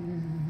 Mm-hmm.